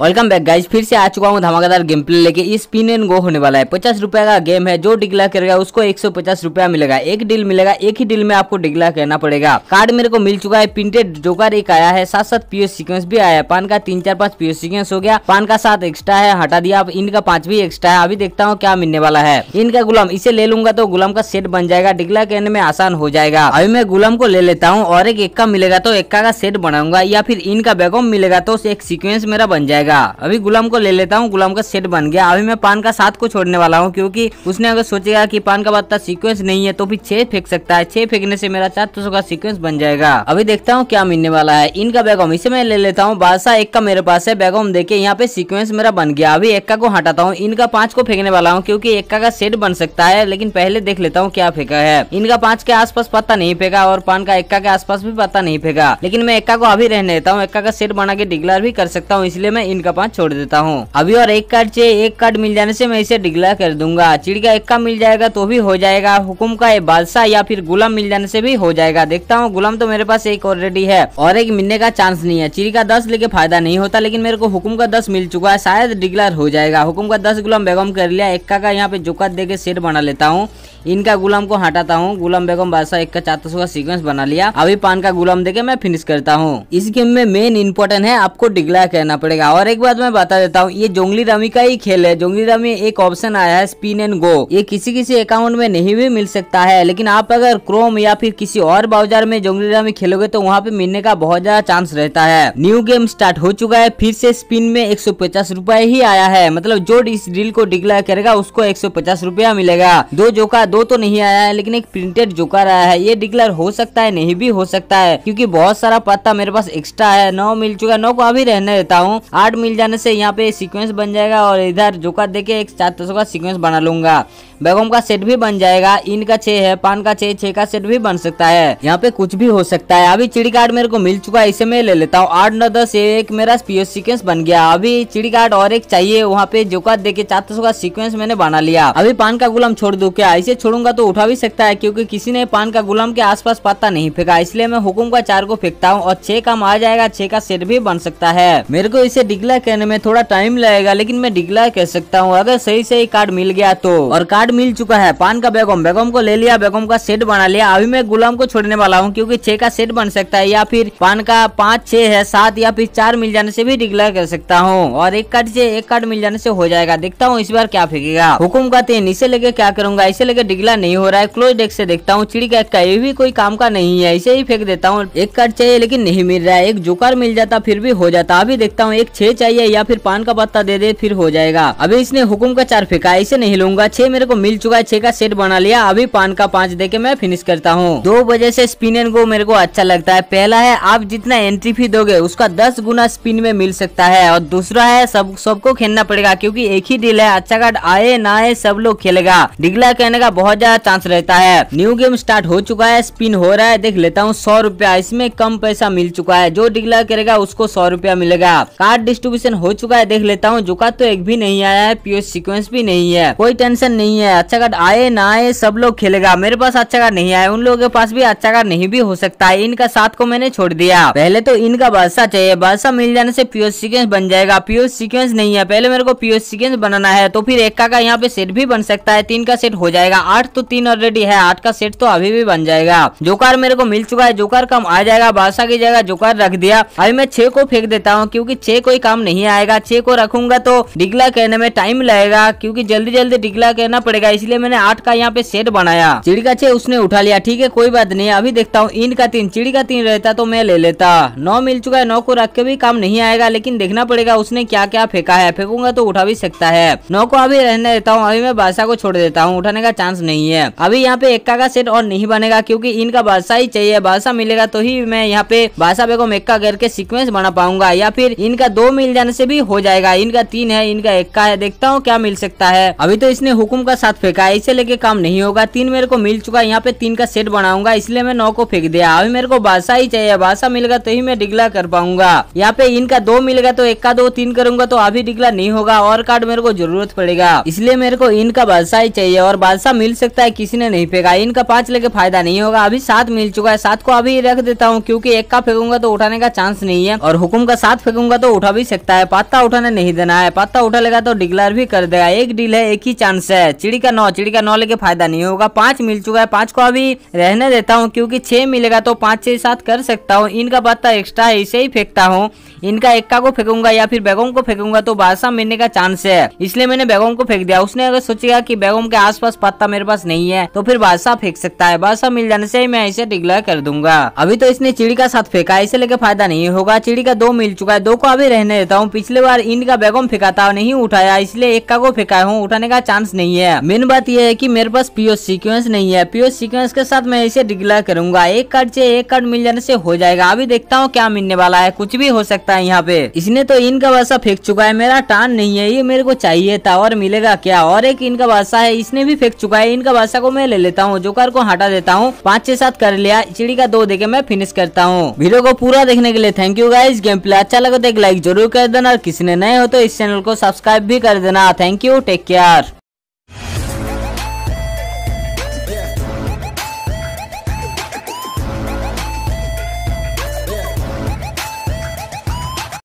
Welcome back guys फिर से आ चुका हूँ धमाकेदार गेम प्ले लेके। इस पिन एंड गो होने वाला है। पचास रुपए का गेम है। जो डिगला करेगा, उसको एक सौ पचास रुपया मिलेगा। एक डील मिलेगा। एक ही डील में आपको डिगला करना पड़ेगा। कार्ड मेरे को मिल चुका है। प्रिंटेड जोकर एक आया है। साथ साथ पीओ सीक्वेंस भी आया है। पान का तीन चार पाँच पीओ सीक्वेंस हो गया। पान का सात एक्स्ट्रा है। हटा दिया। अब इनका पाँच भी एक्स्ट्रा है। अभी देखता हूँ क्या मिलने वाला है। इनका गुलाम। इसे ले लूँगा तो गुलाम का सेट बन जाएगा। डिगला करने में आसान हो जाएगा। अभी मैं गुलाम को ले लेता हूँ। और एक एक्का मिलेगा तो एक्का का सेट बनाऊँगा। या फिर इनका बेगम मिलेगा तो एक सीक्वेंस मेरा बन जाएगा। अभी गुलाम को ले लेता हूँ, गुलाम का सेट बन गया। अभी मैं पान का साथ को छोड़ने वाला हूँ, क्योंकि उसने अगर सोचेगा कि पान का पत्ता सीक्वेंस नहीं है तो फिर छह फेंक सकता है। छह फेंकने से मेरा चार सौ का सीक्वेंस बन जाएगा। अभी देखता हूँ क्या मिलने वाला है। इनका बैगम इसे मैं ले लेता हूँ। बादशाह एक का मेरे पास है। बैगम देखे, यहाँ पे सीक्वेंस मेरा बन गया। अभी एक्का को हटाता हूँ। इनका पाँच को फेंकने वाला हूँ, क्योंकि एक का सेट बन सकता है, लेकिन पहले देख लेता हूँ क्या फेंका है। इनका पाँच के आसपास पत्ता नहीं फेंका, और पान का एक्का के आसपास भी पत्ता नहीं फेंका। लेकिन मैं एक्का को अभी रहने देता हूँ। एक्का का सेट बना के डिक्लेयर भी कर सकता हूँ, इसलिए मैं इनका पाँच छोड़ देता हूँ। अभी और एक कार्ड चाहिए, एक कार्ड मिल जाने से मैं इसे डिक्लेयर कर दूँगा। चिड़ी का एक का मिल जाएगा तो भी हो जाएगा। हुकुम का एक बादशाह या फिर गुलाम मिल जाने से भी हो जाएगा। देखता हूँ, गुलाम तो मेरे पास एक ऑलरेडी है और एक मिलने का चांस नहीं है। चिड़ी का दस लेके फ़ायदा नहीं होता, लेकिन मेरे को हुकुम का दस मिल चुका है। शायद डिक्लेयर हो जाएगा। हुकुम का दस गुलाम बेगम कर लिया। एक्का का यहाँ पे जोकत दे के सेट बना लेता हूँ। इनका गुलाम को हटाता हूँ। गुलाम बेगम, बादशाह एक का चार का सीक्वेंस बना लिया। अभी पान का गुलाम देके मैं फिनिश करता हूँ। इस गेम में मेन इंपॉर्टेंट है, आपको डिक्लेयर करना पड़ेगा। और एक बात मैं बता देता हूँ, ये जोंगली रमी का ही खेल है। जोंगली रमी एक ऑप्शन आया है स्पिन एंड गो ये किसी किसी अकाउंट में नहीं भी मिल सकता है, लेकिन आप अगर क्रोम या फिर किसी और ब्राउज़र में जोंगली रमी खेलोगे तो वहाँ पे मिलने का बहुत ज़्यादा चांस रहता है। न्यू गेम स्टार्ट हो चुका है, फिर से स्पिन में एक सौ ही आया है। मतलब जो इस डील को डिक्लेयर करेगा, उसको एक सौ मिलेगा। दो जोका, दो तो नहीं आया है, लेकिन एक प्रिंटेड जोकर आया है। ये डिक्लेयर हो सकता है, नहीं भी हो सकता है, क्योंकि बहुत सारा पत्ता मेरे पास एक्स्ट्रा है। नौ मिल चुका है, नौ को अभी रहने देता हूँ। आठ मिल जाने से यहाँ पे सीक्वेंस बन जाएगा और इधर जोकर देके एक चार का सीक्वेंस बना लूँगा। बेगम का सेट भी बन जाएगा, इन का छह है, पान का छह छह का सेट भी बन सकता है। यहाँ पे कुछ भी हो सकता है। अभी चिड़ी कार्ड मेरे को मिल चुका है, इसे मैं ले लेता हूँ। आठ, नौ, दस, एक, मेरा पीओ सीक्वेंस बन गया। अभी चिड़ी कार्ड और एक चाहिए, वहाँ पे जोकर देके चार का सीक्वेंस मैंने बना लिया। अभी पान का गुलाम छोड़ दू क्या? इसे छोड़ूँगा तो उठा भी सकता है, क्योंकि किसी ने पान का गुलाम के आसपास पत्ता नहीं फेंका, इसलिए मैं हुकुम का चार को फेंकता हूँ और छह काम आ जाएगा, छह का सेट भी बन सकता है। मेरे को इसे डिक्लेयर करने में थोड़ा टाइम लगेगा, लेकिन मैं डिक्लेयर कर सकता हूँ। अगर सही सही कार्ड मिल गया तो। और कार्ड मिल चुका है। पान का बेगम बेगम को ले लिया, बेगम का सेट बना लिया। अभी मैं गुलाम को छोड़ने वाला हूँ क्योंकि छह का सेट बन सकता है या फिर पान का पाँच, छह है, सात या फिर चार मिल जाने से भी डिक्लेयर कर सकता हूँ। और एक कार्ड से एक कार्ड मिल जाने से हो जाएगा। देखता हूँ इस बार क्या फेंकेगा। हुकुम का तीन इसे लेके क्या करूँगा? इसे लेके डिक्लेयर नहीं हो रहा है। क्लोज डेक से देखता हूँ। चिड़ी का एक का ये भी कोई काम का नहीं है। इसे ही फेंक देता हूँ। एक कार्ड चाहिए लेकिन नहीं मिल रहा है। एक जोकर मिल जाता, फिर भी हो जाता। अभी देखता हूँ, एक छह चाहिए या फिर पान का पत्ता दे दे, फिर हो जाएगा। अभी इसने हुकुम का चार फेंका। इसे नहीं लूँगा। छह मेरे को मिल चुका है, छह का सेट बना लिया। अभी पान का पाँच देके मैं फिनिश करता हूँ। दो वजह से स्पिन एंड गो मेरे को अच्छा लगता है। पहला है, आप जितना एंट्री फ़ी दोगे, उसका दस गुना स्पिन में मिल सकता है। और दूसरा है, सब, सबको खेलना पड़ेगा, क्योंकि एक ही डील है अच्छा कार्ड आए, ना आए, सब लोग खेलेगा। डिगला कहने का बहुत ज़्यादा चांस रहता है। न्यू गेम स्टार्ट हो चुका है स्पिन हो रहा है, देख लेता हूँ, सौ रुपया, इसमें कम पैसा मिल चुका है। जो डिगला करेगा, उसको सौ रुपया मिलेगा। कार्ड डिस्ट्रीब्यूशन हो चुका है, देख लेता हूँ, जुका तो एक भी नहीं आया है पीओ सिक्वेंस भी नहीं है। कोई टेंशन नहीं है। अच्छा कार्ड आए ना आए, सब लोग खेलेगा। मेरे पास अच्छा कार्ड नहीं आया, उन लोगों के पास भी अच्छा कार्ड नहीं भी हो सकता है। इनका साथ को मैंने छोड़ दिया। पहले तो इनका बादशाह चाहिए। बादशाह मिल जाने से पीओ सीक्वेंस बन जाएगा। पीओ सीक्वेंस नहीं है। पहले मेरे को पीओ सीक्वेंस बनाना है तो फिर एक का यहाँ पे सेट भी बन सकता है। तीन का सेट हो जाएगा। आठ तो तीन ऑलरेडी है। आठ का सेट तो अभी भी बन जाएगा। जोकार मेरे को मिल चुका है। जोकार कम आ जाएगा। बादशाह की जगह जोकार रख दिया। अभी मैं छह को फेंक देता हूँ, क्योंकि छह कोई काम नहीं आएगा। छह को रखूँगा तो डिगला कहने में टाइम लगेगा, क्योंकि जल्दी जल्दी डिगला कहना पड़ेगा, इसलिए मैंने आठ का यहाँ पे सेट बनाया। चिड़ी का छह उसने उठा लिया, ठीक है, कोई बात नहीं, अभी देखता हूँ, इन का तीन, चिड़ी का तीन रहता तो मैं ले लेता। नौ मिल चुका है, नौ को रख के भी काम नहीं आएगा, लेकिन देखना पड़ेगा उसने क्या क्या फेंका है, फेंकूँगा तो उठा भी सकता है। नौ को अभी रहने देता हूँ, अभी मैं बादशाह को छोड़ देता हूँ, उठाने का चांस नहीं है। अभी यहाँ पे एक्का का सेट और नहीं बनेगा, क्योंकि इनका बादशाह ही चाहिए, बादशाह मिलेगा तो ही मैं यहाँ पे बादशाह बेगम एक्का करके सीक्वेंस बना पाऊँगा, या फिर इनका दो मिल जाने से भी हो जाएगा। इनका तीन है इनका एक्का है, देखता हूँ क्या मिल सकता है। अभी तो इसने हुकुम का साथ फेंका है इसे लेके काम नहीं होगा। तीन मेरे को मिल चुका। है यहाँ पे तीन का सेट बनाऊँगा। इसलिए मैं नौ को फेंक दिया। अभी मेरे को बादशाह ही चाहिए। बादशाह मिलेगा तो ही मैं डिगला कर पाऊँगा। यहाँ पे इनका दो मिलेगा तो एक का दो, तीन करूँगा तो अभी डिगला नहीं होगा। और कार्ड मेरे को ज़रूरत पड़ेगा। इसलिए मेरे को इनका बादशाह ही चाहिए। और बादशाह मिल सकता है, किसी ने नहीं फेंका। इनका पाँच लेके फ़ायदा नहीं होगा। अभी सात मिल चुका है। सात को अभी रख देता हूँ, क्योंकि एक का फेंकूँगा तो उठाने का चांस नहीं है। और हुकुम का साथ फेंकूँगा तो उठा भी सकता है। पत्ता उठाने नहीं देना है। पत्ता उठा लेगा तो डिक्लेयर भी कर देगा। एक डील है, एक ही चांस है। चिड़ी का नौ, चिड़ी का नौ लेके फ़ायदा नहीं होगा। पाँच मिल चुका है, पाँच को अभी रहने देता हूँ, क्योंकि छह मिलेगा तो पाँच छह सात कर सकता हूँ। इनका पत्ता एक्स्ट्रा है, इसे ही फेंकता हूँ। इनका इक्का को फेंकूँगा या फिर बेगम को फेंकूँगा तो बादशाह मिलने का चांस है। इसलिए मैंने बेगम को फेंक दिया। उसने अगर सोचेगा कि बेगम के आसपास पत्ता मेरे पास नहीं है तो फिर बादशाह फेंक सकता है। बादशाह मिल जाने से ही मैं इसे डिक्लेयर कर दूँगा। अभी तो इसने चिड़ी का साथ फेंका, इसे लेके फ़ायदा नहीं होगा। चिड़ी का दो मिल चुका है, दो को अभी रहने देता हूँ। पिछले बार इन का बेगम फेंका था, नहीं उठाया, इसलिए एक का को फेंका हूँ। उठाने का चांस नहीं है। मेन बात यह है की मेरे पास पीओ सीक्वेंस नहीं है। पीओ सीक्वेंस के साथ मैं इसे डिक्लेयर करूँगा। एक कार्ड से एक कार्ड मिल जाने से हो जाएगा। अभी देखता हूँ क्या मिलने वाला है। कुछ भी हो सकता है यहाँ पे। इसने तो इनका बादशाह फेंक चुका है। मेरा टान नहीं है। ये मेरे को चाहिए था और मिलेगा क्या? और एक इनका बादशाह है। इसने भी फेंक चुका है। इनका बादशाह को मैं ले लेता हूँ। जोकर को हटा देता हूँ। पाँच छह सात कर लिया। चिड़ी का दो देके मैं फिनिश करता हूँ। वीडियो को पूरा देखने के लिए thank you guys game play अच्छा लगा तो एक लाइक ज़रूर कर देना। और किसी ने नए हो तो इस चैनल को सब्सक्राइब भी कर देना। Thank you take care